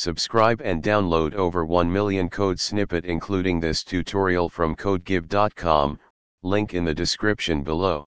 Subscribe and download over 1 million code snippet including this tutorial from codegive.com, link in the description below.